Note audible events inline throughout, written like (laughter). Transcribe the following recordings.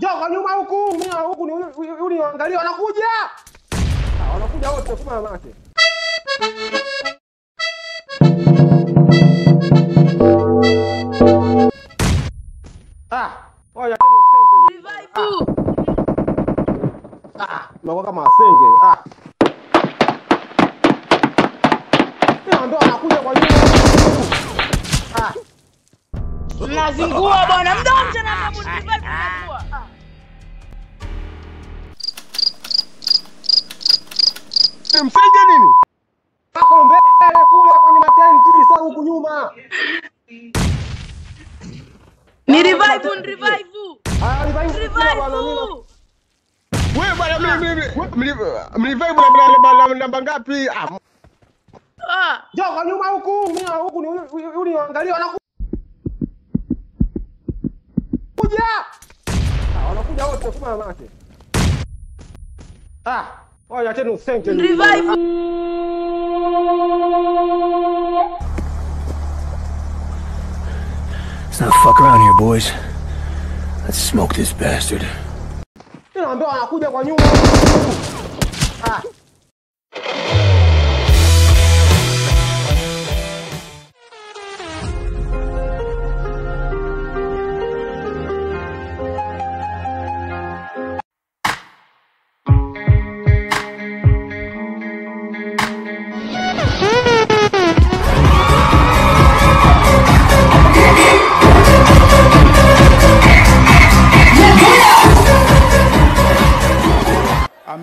Njoo kwa nyuma huku. Mimi huku ni huyu ni angalia wanakuja. Ah, wanakuja wote kwa mama yake. Ah, oya revive. Ah, ah mwa kama asenge. Ah. Ndio anakuja kwa nyuma. Ah. Mnazingua bwana. mdomcha na mambo revive mnazingua. Ah. Nini? Hapo mbele kule kwenye matenti sasa huku nyuma. Ni revive, ni revive. Ah, revive Revive. bwana mimi. Wewe bwana mimi mlivibe na namba ngapi? Ah, Jo njoo kwa nyuma huku. Mimi huku ni yule angalia wanakuja. Ah, wanakuja wote kwa mama yake. Ah, oya tena usenge. Revive. Let's not fuck around here, boys. Let's smoke this bastard. Mimi naambia wanakuja kwa nyuma. Ah.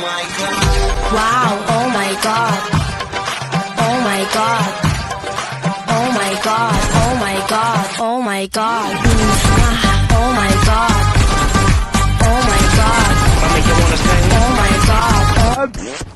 Wow, oh my god. Oh my god. Oh my god. Oh my god. Oh my god. Ah, Oh my god. Oh my god. Oh my god.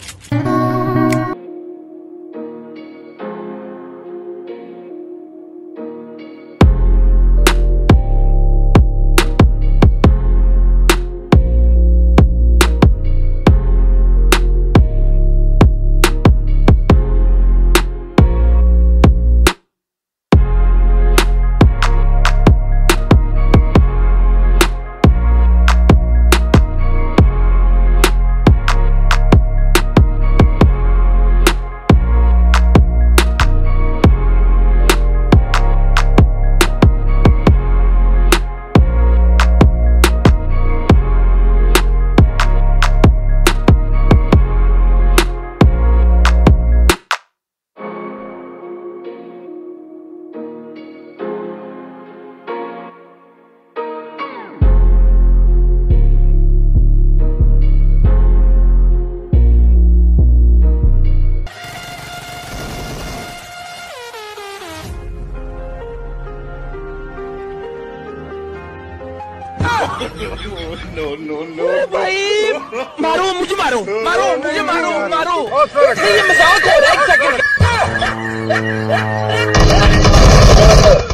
मारो मुझे मारो मारो मुझे मारो मारो। ये मज़ाक हो रहा है एक सेकंड (laughs)